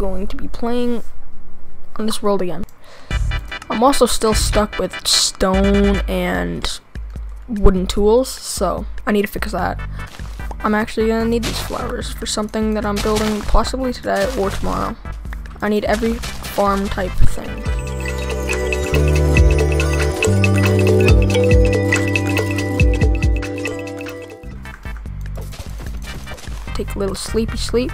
going to be playing on this world again. I'm also still stuck with stone and wooden tools, so I need to fix that. I'm actually gonna need these flowers for something that I'm building possibly today or tomorrow. I need every farm type thing. Take a little sleepy sleep.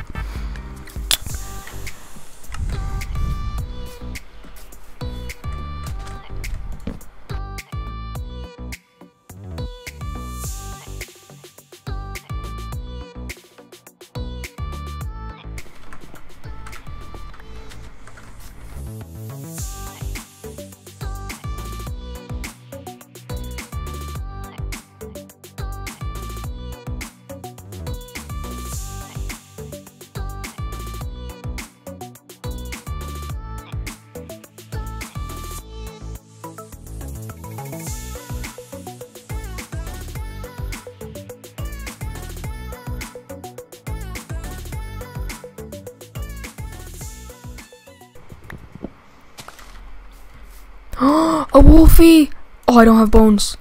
a wolfie! Oh, I don't have bones.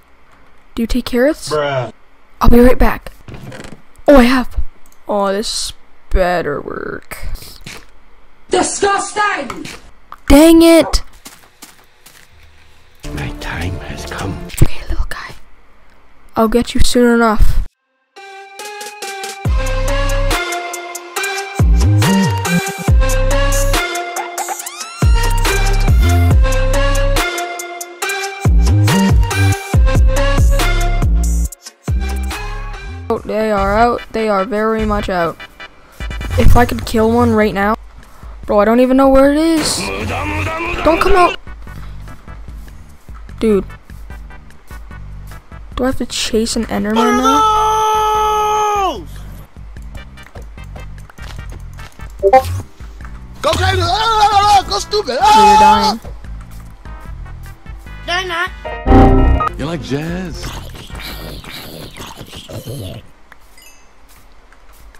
Do you take carrots? Bruh. I'll be right back. Oh, I have. Oh, this better work. Disgusting! Dang it! My time has come. Okay, little guy. I'll get you soon enough. They are out. They are very much out. If I could kill one right now. Bro, I don't even know where it is. Don't come out. Dude. Do I have to chase an Enderman now? Go crazy! Ah, go stupid! You're Ah! dying. They're not. You like jazz?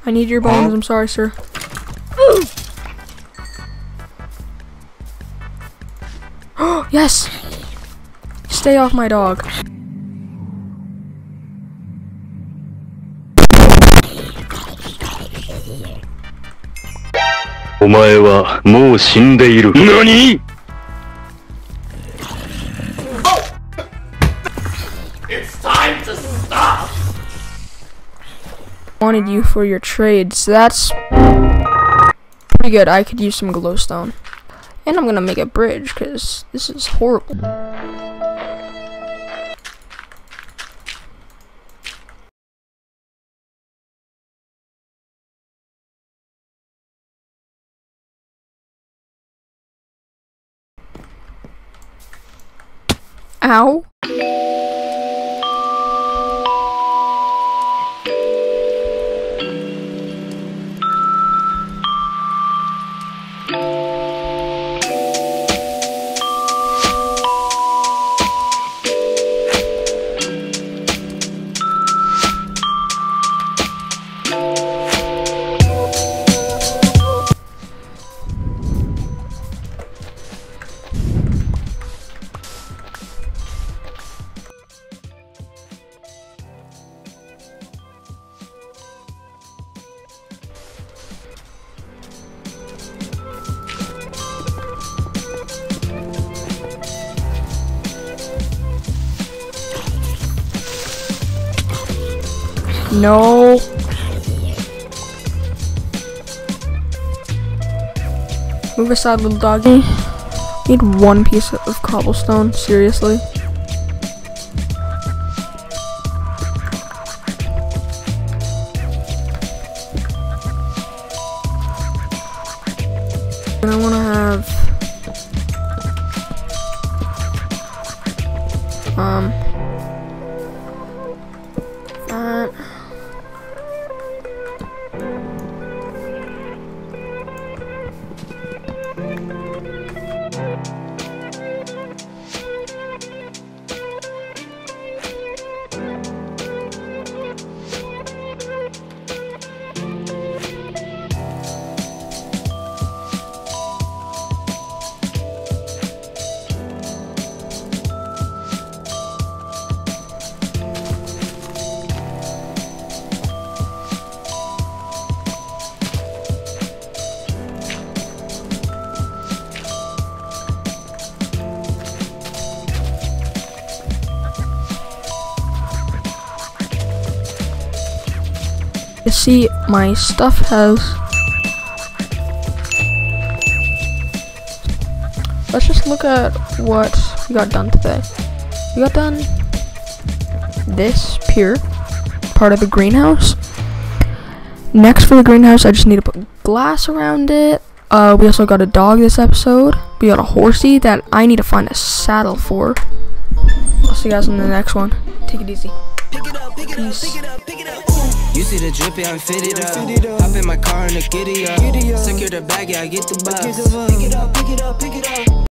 I need your bones. I'm sorry, sir. Oh yes! Stay off my dog. Omae Wanted you for your trade, so that's pretty good. I could use some glowstone. And I'm gonna make a bridge, because this is horrible. Ow. No. Move aside, little doggy. Need one piece of cobblestone, seriously. And I wanna have um see, my stuff has. Let's just look at what we got done today. We got done this pier, part of the greenhouse. Next for the greenhouse, I just need to put glass around it. Uh, we also got a dog this episode. We got a horsey that I need to find a saddle for. I'll see you guys in the next one. Take it easy. You see the drip, yeah, I'm fitted up. Hop in my car and a giddy up. Secure the bag, yeah, I get the bus. Pick it up, pick it up, pick it up.